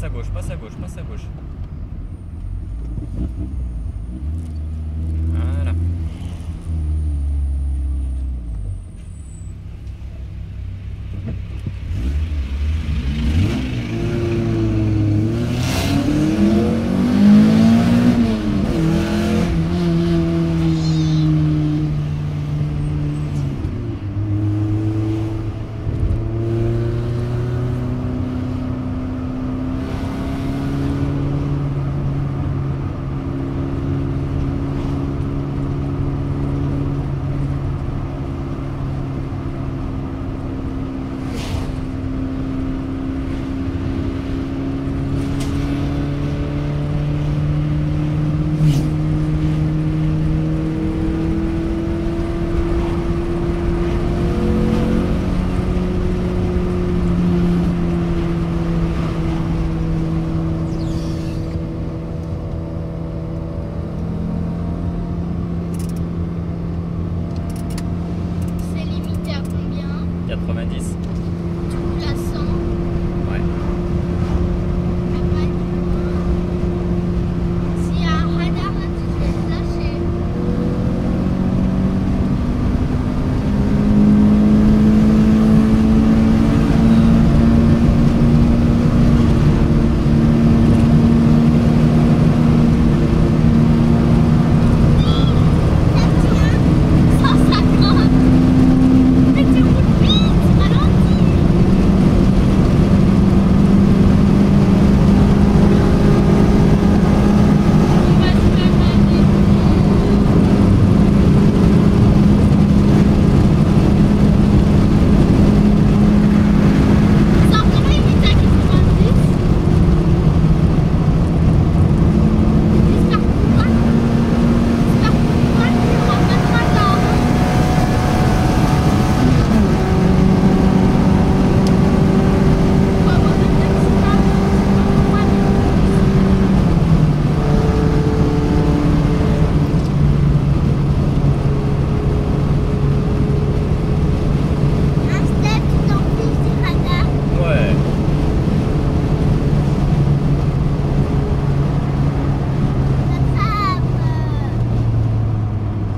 Passe à gauche, passe à gauche, passe à gauche. Voilà. 90.